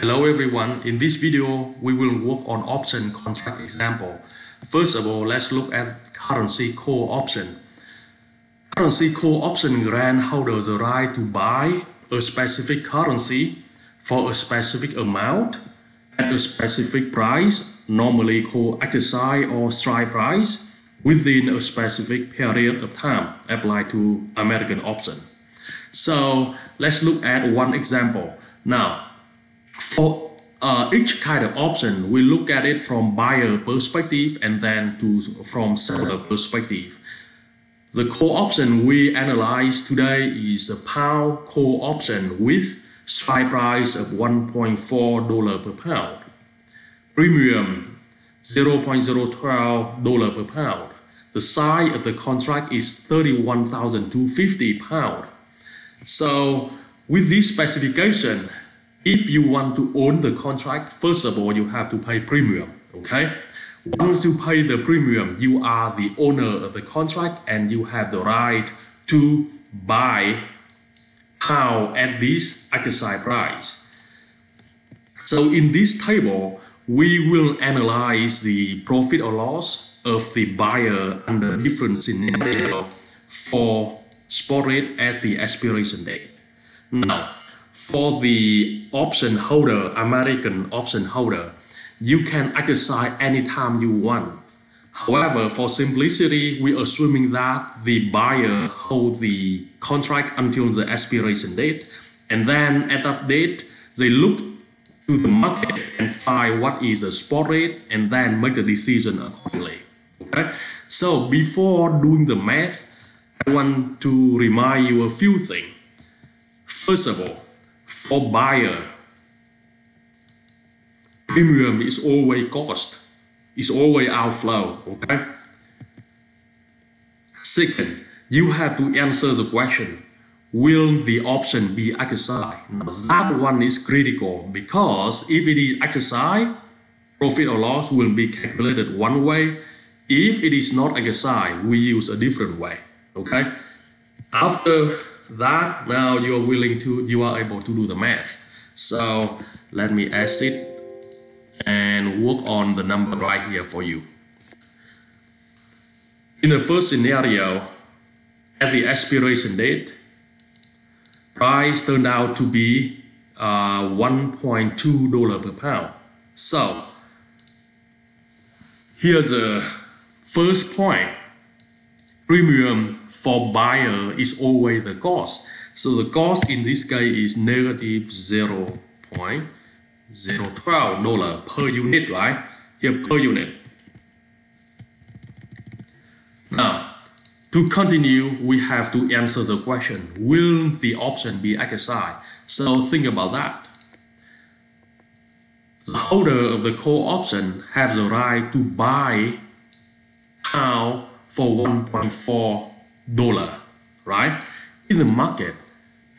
Hello everyone, in this video we will work on option contract example. First of all, let's look at currency call option. Currency call option grant holder the right to buy a specific currency for a specific amount at a specific price, normally called exercise or strike price, within a specific period of time applied to American option. So let's look at one example. Now, for uh, each kind of option, we look at it from buyer perspective and then to from seller perspective. The call option we analyze today is the pound call option with strike price of $1.4 per pound. Premium $0.012 per pound. The size of the contract is 31,250 pound. So with this specification, if you want to own the contract, first of all, you have to pay premium, okay? Once you pay the premium, you are the owner of the contract and you have the right to buy how at this exercise price. So in this table, we will analyze the profit or loss of the buyer under different scenario for spot rate at the expiration date. Now, for the option holder, American option holder, you can exercise anytime you want. However, for simplicity, we are assuming that the buyer hold the contract until the expiration date, and then at that date, they look to the market and find what is the spot rate, and then make the decision accordingly. Okay. So before doing the math, I want to remind you a few things. First of all, for buyer, premium is always cost, is always outflow, okay? Second, you have to answer the question, will the option be exercised? Now, that one is critical because if it is exercised, profit or loss will be calculated one way. If it is not exercised, we use a different way, okay? After that now you are willing to you are able to do the math. So let me exit and work on the number right here for you. In the first scenario at the expiration date price turned out to be uh, 1.2 dollar per pound. So here's the first point premium for buyer is always the cost. So the cost in this case is negative 0.012 dollar per unit, right? Here per unit. Now, to continue, we have to answer the question, will the option be exercised? So think about that. The holder of the call option has the right to buy how for 1.4 dollar, right? In the market,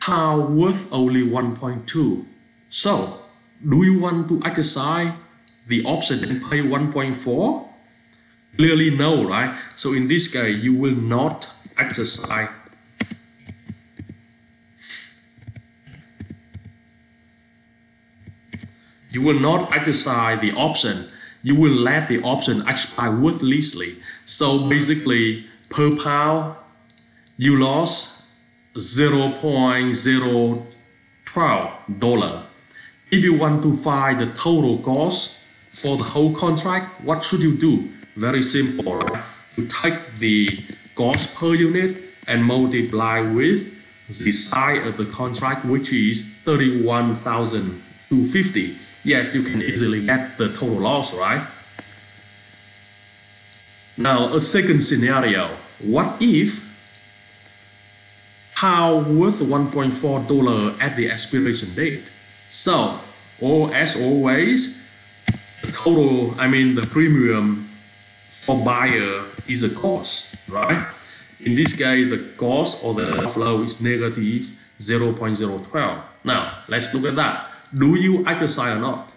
pound worth only 1.2. So, do you want to exercise the option and pay 1.4? Clearly no, right? So in this case, you will not exercise you will not exercise the option. You will let the option expire worthlessly. So basically, per pound, you lost 0.012 dollar. If you want to find the total cost for the whole contract, what should you do? Very simple, right? You take the cost per unit and multiply with the size of the contract, which is 31,250. Yes, you can easily get the total loss, right? Now, a second scenario. What if pound worth 1.4 dollar at the expiration date? So, or as always, the total, I mean the premium for buyer is a cost, right? In this case, the cost or the flow is negative 0.012. Now, let's look at that. Do you exercise or not?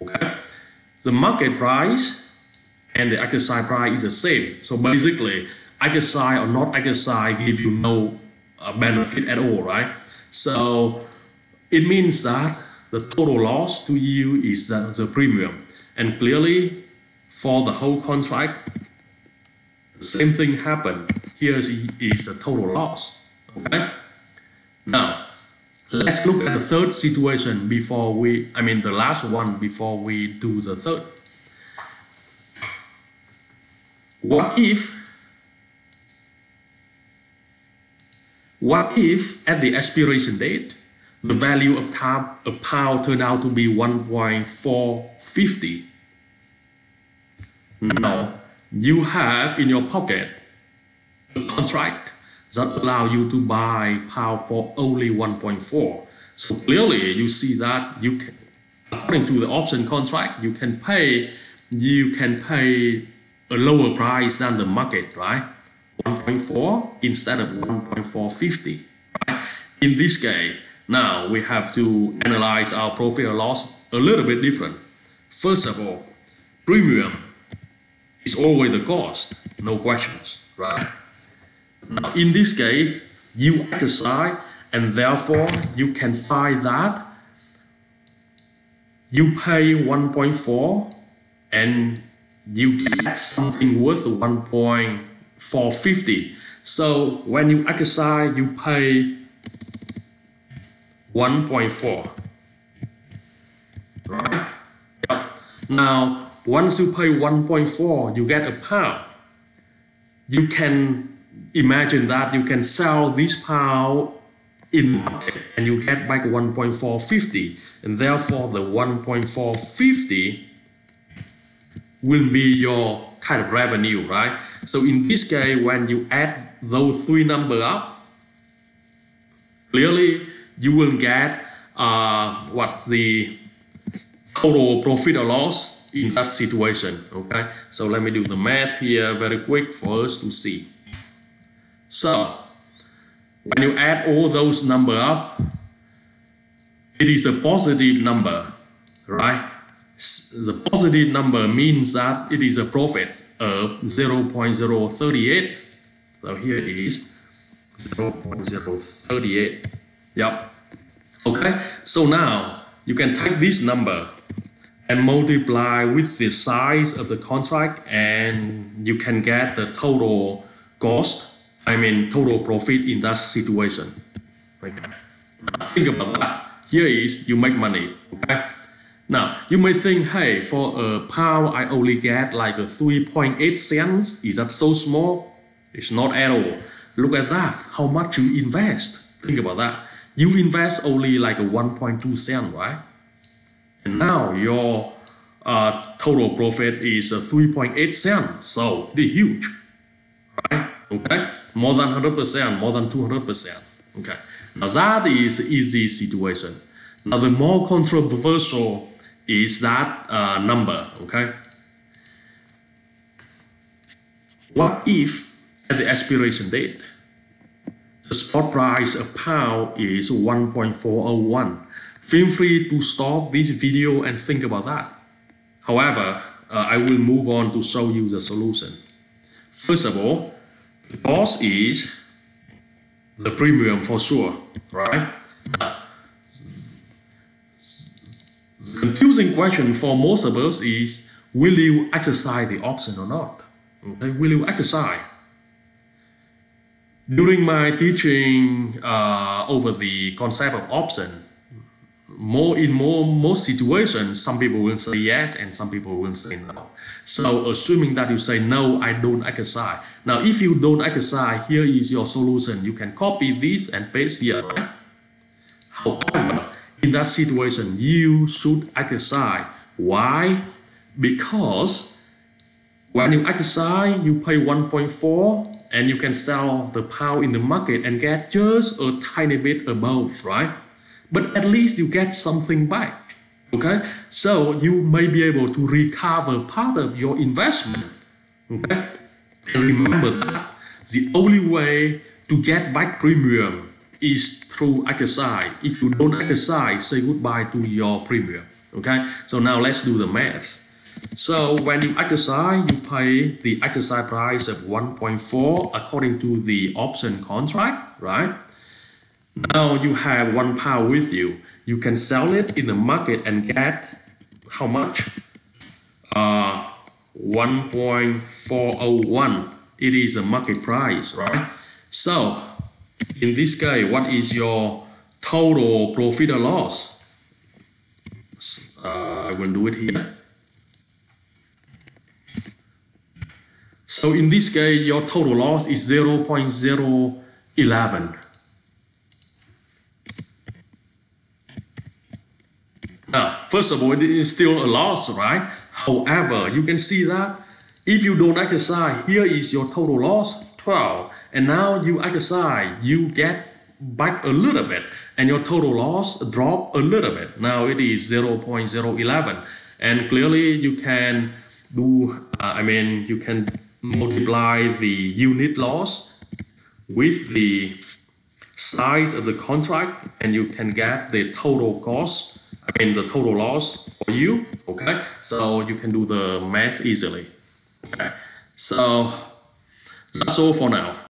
Okay. The market price and the exercise price is the same. So basically, exercise or not exercise give you no uh, benefit at all, right? So it means that the total loss to you is the, the premium. And clearly, for the whole contract, the same thing happened. Here is, is the total loss. Okay. Now, let's look at the third situation before we, I mean the last one before we do the third. What if What if at the expiration date, the value of a pound turned out to be 1.450? Now, you have in your pocket a contract that allow you to buy power for only 1.4. So clearly you see that you can, according to the option contract, you can pay you can pay a lower price than the market, right? 1.4 instead of 1.450. Right? In this case, now we have to analyze our profit or loss a little bit different. First of all, premium is always the cost, no questions, right? Now, in this case, you exercise and therefore you can find that you pay 1.4 and you get something worth 1.450. So when you exercise, you pay 1.4. Right? Yep. Now, once you pay 1.4, you get a pound. You can imagine that you can sell this pound in and you get back 1.450 and therefore the 1.450 will be your kind of revenue, right? So in this case, when you add those three numbers up, clearly you will get uh, what the total profit or loss in that situation. Okay, so let me do the math here very quick for us to see. So when you add all those number up, it is a positive number, right? The positive number means that it is a profit of 0.038. So here it is 0.038. Yep. Okay, so now you can take this number and multiply with the size of the contract and you can get the total cost, I mean total profit in that situation. Okay. Think about that. Here is you make money. Okay. Now, you may think, hey, for a pound, I only get like a 3.8 cents. Is that so small? It's not at all. Look at that, how much you invest. Think about that. You invest only like a 1.2 cent, right? And now your uh, total profit is a 3.8 cent. So is huge, right? Okay, more than 100%, more than 200%. Okay, now that is easy situation. Now the more controversial is that uh, number, okay? What if at the expiration date, the spot price of pound is 1.401? Feel free to stop this video and think about that. However, uh, I will move on to show you the solution. First of all, the cost is the premium for sure, right? The confusing question for most of us is, will you exercise the option or not? Okay, will you exercise? During my teaching uh, over the concept of option, more in more most situations, some people will say yes and some people will say no. So assuming that you say no, I don't exercise. Now, if you don't exercise, here is your solution. You can copy this and paste here. Right? However, in that situation, you should exercise. Why? Because when you exercise, you pay 1.4 and you can sell the pound in the market and get just a tiny bit above, right? But at least you get something back. Okay, so you may be able to recover part of your investment. Okay, and remember that the only way to get back premium is through exercise. If you don't exercise, say goodbye to your premium. Okay, so now let's do the math. So when you exercise, you pay the exercise price of 1.4 according to the option contract, right? Now you have one pound with you. you can sell it in the market and get how much? Uh, 1.401. It is a market price, right? So, in this case, what is your total profit or loss? Uh, I will do it here. So in this case, your total loss is 0.011. Now, first of all, it is still a loss, right? However, you can see that if you don't exercise, here is your total loss, 12. And now you exercise, you get back a little bit and your total loss drop a little bit. Now it is 0.011 and clearly you can do, uh, I mean, you can multiply the unit loss with the size of the contract and you can get the total cost I mean the total loss for you okay? Mm-hmm. So you can do the math easily okay? So that's all for now